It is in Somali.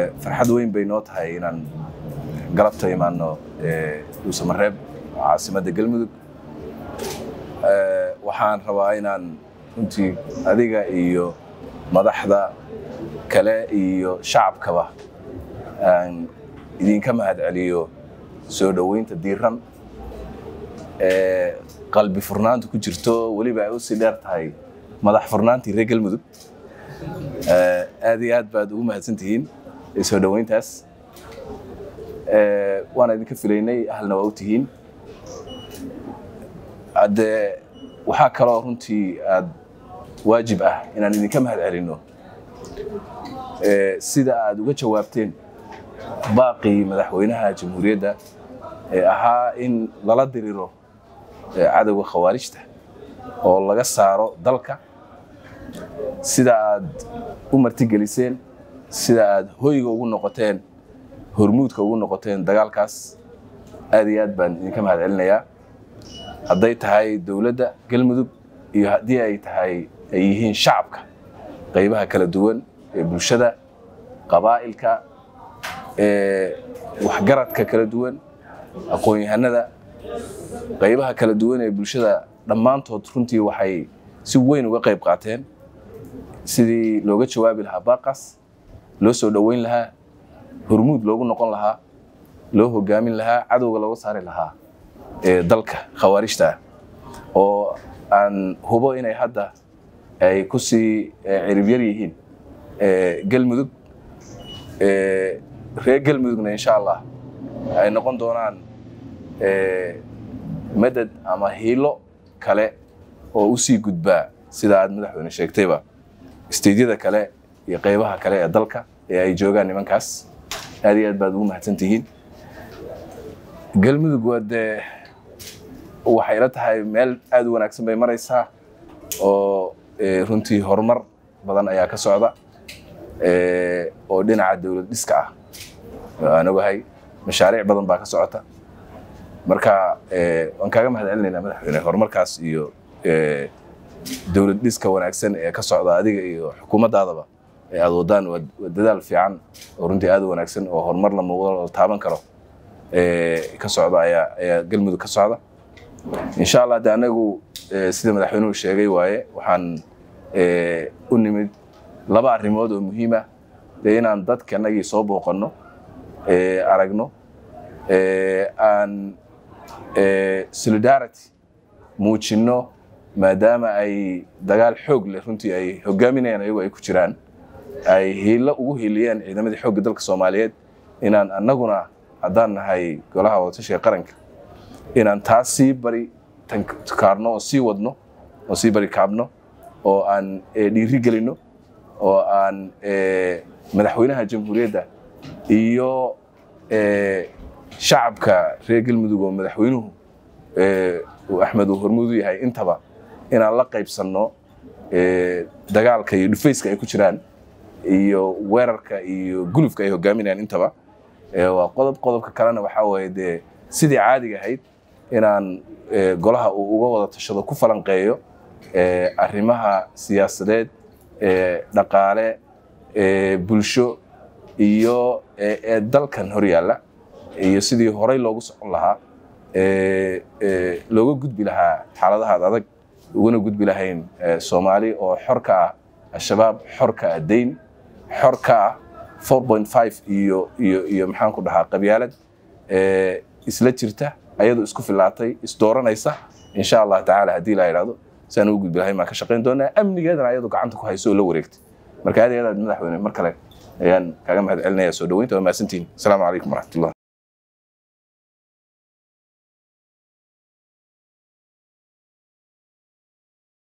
farxad weyn bay noo tahay inaan galabta imaano dhuusamareeb caasimadda galmudug. Waxaan rabaa inaan runtii adiga iyo madaxda kale iyo shacabkaba aan idinka mahad celiyo soo dhoweynta diiran qalbi furnaanta ku jirto weliba ay u sii dheer tahay madax furnaantii reer galmudug. Aad iyo aad baad ugu mahadsan soo dhoweyntaas waan idinka filaynay ahalna waa u tihiin. Hadde waxaa kaloo runtii aad waajib ah inaan idinka mahad celinno sida aad uga jawaabteen baaqii madaxweynaha jamhuuriyadda ee ahaa in lala diriro cadowga khawaarijta oo laga saaro dalka. Sida aad u martigeliseen sida aad hoyga ugu noqoteen hormuudka ugu noqoteen dagaalkaas aad iyo aad baan idinka mahad celinayaa hadday tahay dowladda galmudug iyo haddii ay tahay ay yihiin shacabka qaybaha kala duwan ee bulshada qabaa'ilka waxgaradka kala duwan aqoon-yahanada qaybaha kala duwan ee bulshada dhammaantood runtii waxay si weyn uga qayb qaateen. Sidii looga jawaabi lahaa baaqaas loo soo dhoweyn lahaa hormuud loogu noqon lahaa loo hogaamin lahaa cadowga looga saari lahaa ee dalka khawaarijta ah oo aan hubo inay hadda ay ku sii ciribyar yihiin galmudug reer galmudugna insha allah ay noqon doonaan madad ama hiilo kale oo u sii gudbaa sida aad madaxweyne sheegtayba isteydyada kale iyo qaybaha kale ee dalka ee ay joogaan nimankaas. Aad iyo aad baad ugu mahadsan tihiin. Galmudug waa dee waxay ila tahay meel aad u wanaagsan bay maraysaa oo runtii horumar badan ayaa ka socda oo dhinaca dowlad dhiska ah. Aan ogahay mashaariic badan baa ka socota. Marka waan kaaga mahad madaxweyne horumarkaas iyo dowlad dhiska wanaagsan ee ka socda adiga iyo xukuumaddaadaba ee aad wadaan dadaal fiican oo runtii aad u wanaagsan oo horumar la muuqdo la taaban karo ka socda ayaa ayaa galmudug ka socda. Insha allah de anagu sida madaxweynuhu sheegay waaye waxaan u nimid laba arrimood oo muhiima dee inaan dadka anagii soo booqanno aragno aan solidarity muujinno maadaama ay dagaal xoog leh runtii ay hogaaminayaan ayagu ay ku jiraan ay hiilo ugu hiiliyeen ciidamadii xoogga dalka soomaaliyeed inaan annaguna haddaan nahay golaha wadatashiga qaranka inaan taas sii bari kaarno oo sii wadno oo sii bari kaabno oo aan dhiiri gelinno oo aan madaxweynaha jamhuuriyadda iyo shacabka reer galmudug oo madaxweynuhu axmed uu hormuudu yahay intaba inaan la qaybsanno dagaalka iyo dhufayska ay ku jiraan iyo weerarka iyo gulufka ay hogaaminayaan intaba waa qodob qodobka kalena waxaa waaye dee sidii caadiga ahayd inaan golaha uu uga wada tashado ku falanqeeyo arrimaha siyaasadeed dhaqaale bulsho iyo dalkan hor yaalla iyo sidii horey loogu socon lahaa looga gudbi lahaa xaaladahaad adag ugana gudbi lahayn soomaali oo xor ka ah al-shabaab xor ah dayn xor ah iyo iyo iyo maxaan ku dhahaa qabyaalad isla jirta ayadoo isku filaatay isdooranaysa insha allah tacaala haddii la yidhahdo saan ugu gudbi lahayn baan ka shaqayn doonaa. Amnigeedana ayadoo gacanta ku hayso oo la wareegtay. Marka aad iyo madaxweyne mar kale ayaan kaaga mahad soo dhoweynta waa mahadsantihin asalaamu calaykum waraxmatullah